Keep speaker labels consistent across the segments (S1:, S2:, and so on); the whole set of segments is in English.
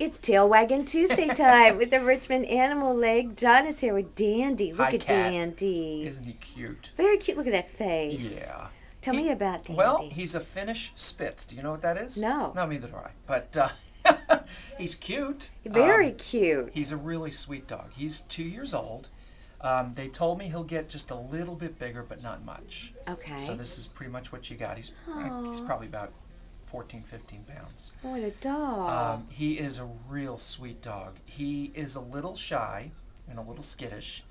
S1: It's Tail Wagging Tuesday time with the Richmond Animal League. John is here with Dandy. Look
S2: Hi,
S1: at
S2: Kat.
S1: Dandy.
S2: Isn't he cute?
S1: Very cute. Look at that face.
S2: Yeah.
S1: Tell
S2: He-
S1: me about Dandy.
S2: Well, he's a Finnish Spitz. Do you know what that is?
S1: No.
S2: No, neither do I. But uh, he's cute.
S1: very
S2: Um,
S1: cute.
S2: He's a really sweet dog. He's two years old. Um, they told me he'll get just a little bit bigger, but not much.
S1: Okay.
S2: So this is pretty much what you got. He's he's probably about 14, 15 pounds.
S1: what a dog.
S2: Um, he is a real sweet dog. He is a little shy and a little skittish,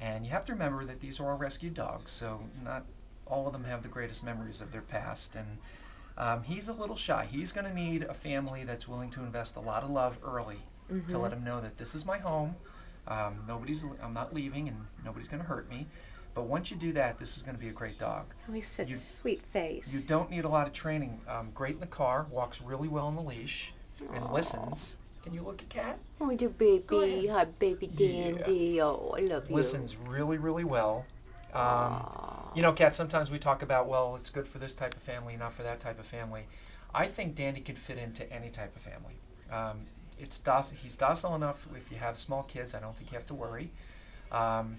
S2: and you have to remember that these are all rescue dogs, so not all of them have the greatest memories of their past. And um, he's a little shy. He's going to need a family that's willing to invest a lot of love early to let him know that this is my home. Um, nobody's. I'm not leaving, and nobody's going to hurt me. But once you do that, this is going to be a great dog.
S1: oh, he's such
S2: you-
S1: a sweet face.
S2: You don't need a lot of training. Um, great in the car, walks really well on the leash, and listens. Can you look at Kat?
S1: Oh, you baby. Hi, baby
S2: Yeah.
S1: Dandy. Oh, I love you.
S2: Listens really, really well. Um, you know, Kat, sometimes we talk about, well, it's good for this type of family, not for that type of family. I think Dandy could fit into any type of family. Um, it's docile, he's docile enough if you have small kids. I don't think you have to worry. Um,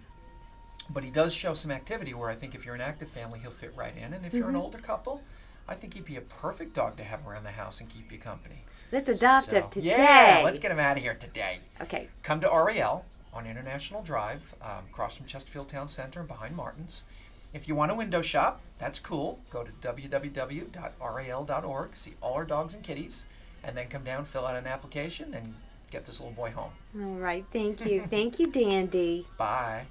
S2: but he does show some activity where I think if you're an active family, he'll fit right in. And if you're an older couple, I think he'd be a perfect dog to have around the house and keep you company.
S1: Let's adopt
S2: So,
S1: him today.
S2: Yeah, let's get him out of here today.
S1: Okay.
S2: Come to RAL on International Drive, um, across from Chesterfield Town Center and behind Martin's. If you want to window shop, that's cool. Go to www.ral.org, see all our dogs and kitties, and then come down, fill out an application, and get this little boy home.
S1: All right. Thank you. Thank you, Dandy.
S2: Bye.